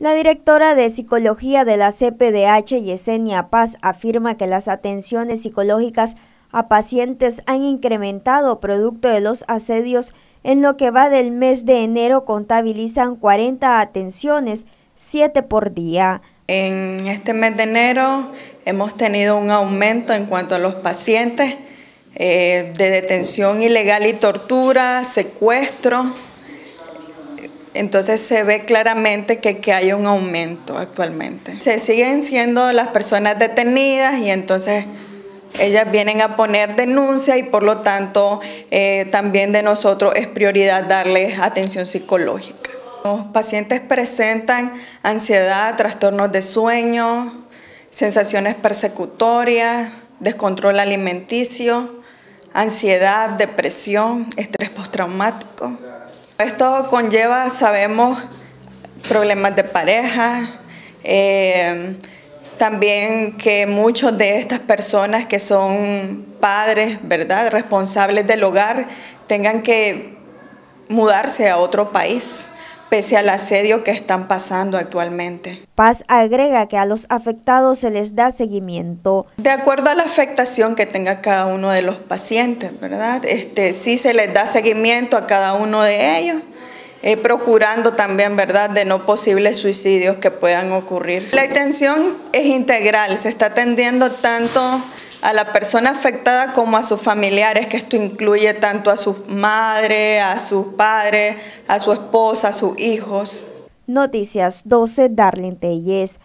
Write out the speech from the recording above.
La directora de Psicología de la CPDH, Yesenia Paz, afirma que las atenciones psicológicas a pacientes han incrementado producto de los asedios. En lo que va del mes de enero contabilizan 40 atenciones, 7 por día. En este mes de enero hemos tenido un aumento en cuanto a los pacientes eh, de detención ilegal y tortura, secuestro, entonces se ve claramente que, que, hay un aumento actualmente. Se siguen siendo las personas detenidas y entonces ellas vienen a poner denuncia y por lo tanto eh, también de nosotros es prioridad darles atención psicológica. Los pacientes presentan ansiedad, trastornos de sueño, sensaciones persecutorias, descontrol alimenticio, ansiedad, depresión, estrés postraumático. Esto conlleva, sabemos, problemas de pareja, eh, también que muchos de estas personas que son padres, ¿verdad?, responsables del hogar, tengan que mudarse a otro país pese al asedio que están pasando actualmente. Paz agrega que a los afectados se les da seguimiento. De acuerdo a la afectación que tenga cada uno de los pacientes, ¿verdad? Este, sí se les da seguimiento a cada uno de ellos. Eh, procurando también, ¿verdad?, de no posibles suicidios que puedan ocurrir. La atención es integral, se está atendiendo tanto a la persona afectada como a sus familiares, que esto incluye tanto a su madre, a sus padres, a su esposa, a sus hijos. Noticias 12, Darlene Telles.